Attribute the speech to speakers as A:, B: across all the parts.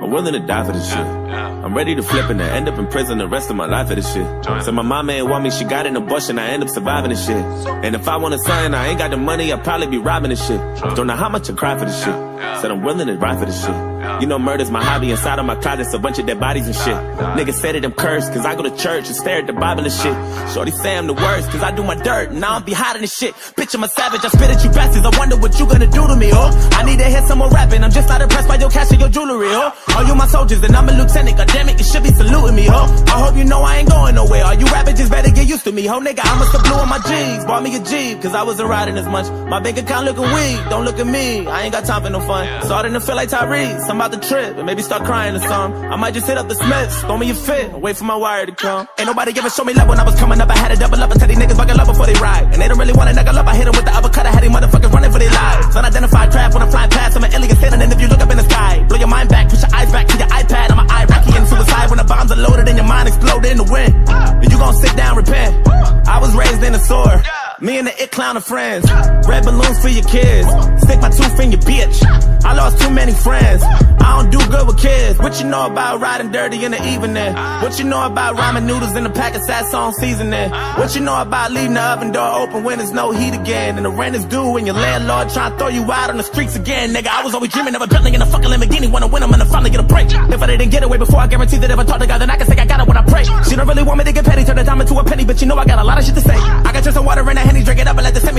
A: I'm willing to die for this shit. I'm ready to flip and end up in prison the rest of my life for this shit. So my mama ain't want me, she got an abortion, I end up surviving this shit. And if I want a son, I ain't got the money, I'll probably be robbing this shit. Don't know how much I cry for this shit. Said I'm willing to ride for this shit. You know murder's my hobby, inside of my closet's a bunch of dead bodies and shit. Niggas said it, I'm cursed, cause I go to church and stare at the Bible and shit. Shorty say I'm the worst, cause I do my dirt, and I don't be hiding this shit. Bitch, I'm a savage, I spit at you bastards, I wonder what you gonna do to me, oh. I need to hear some more rapping, I'm just not impressed by your cash and your jewelry, oh. All you my soldiers, and I'm a lieutenant, god damn it, you should be saluting me, oh. I hope you know I ain't going nowhere, all you rappers just better get used to me, ho nigga, I'm a blue on my jeans, bought me a Jeep, cause I wasn't riding as much. My bank account looking weak, don't look at me, I ain't got time for no fun. Starting to feel like Tyrese, I'm about to trip, and maybe start crying or something. I might just hit up the Smiths, throw me a fit, wait for my wire to come. Ain't nobody ever show me love when I was coming up, I had to double up and tell these niggas fucking love before they ride. And they don't really want to nigga up, I hit them with the uppercut, I had these Me and the it clown are friends. Red balloons for your kids. Stick my tooth in your bitch. I lost too many friends. I don't do good with kids. What you know about riding dirty in the evening? What you know about ramen noodles in a pack of Sazón seasoning? What you know about leaving the oven door open when there's no heat again? And the rent is due and your landlord trying to throw you out on the streets again, nigga. I was always dreaming of a building in a fucking Lamborghini. Wanna win them and I finally get a break. If I didn't get away before, I guarantee that if I talk to God, then I can say I got it when I pray. She don't really want me to get petty, turn a dime into a penny, but you know I got a lot of shit to say.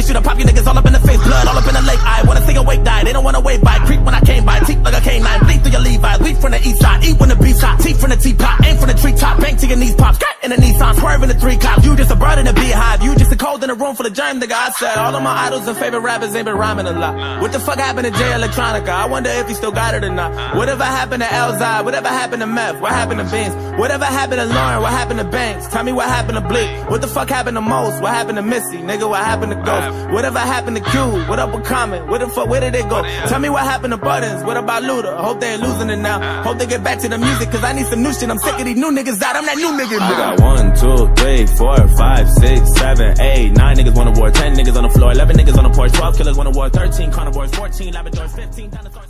A: Shoot pop you niggas all up in the face, blood all up in the lake. I wanna see a wake die, they don't wanna wave by. Creep when I came by, teeth like a canine, bleed through your Levi's, lead from the east side, eat when the beast hot, teeth from the teapot, aim from the treetop, bank to your knees pop, skirt in the Nissan, swerve in the three cops. You just a bird in a beehive, you just a cold in a room full of germ, nigga. I said all of my idols and favorite rappers ain't been rhyming a lot. What the fuck happened to Jay Electronica? I wonder if he still got it or not. Whatever happened to Elzai? Whatever happened to Meth? What happened to Beans? Whatever happened to Lauryn? What happened to Banks? Tell me what happened to Bleek? What the fuck happened to Mos? What happened to Missy? Nigga, what happened to Ghost? Whatever happened to Q? What up with Common? What the fuck, where did they go? Tell me what happened to Buttons? What about Luda? Hope they ain't losing it now. Hope they get back to the music, cause I need some new shit. I'm sick of these new niggas out. I'm that new nigga. I got one, two, three, four, five, six, seven, eight, nine niggas wanna war, ten niggas on the floor, eleven niggas on the porch, twelve killers wanna war, thirteen carnivores, fourteen labradors, fifteen dinosaurs.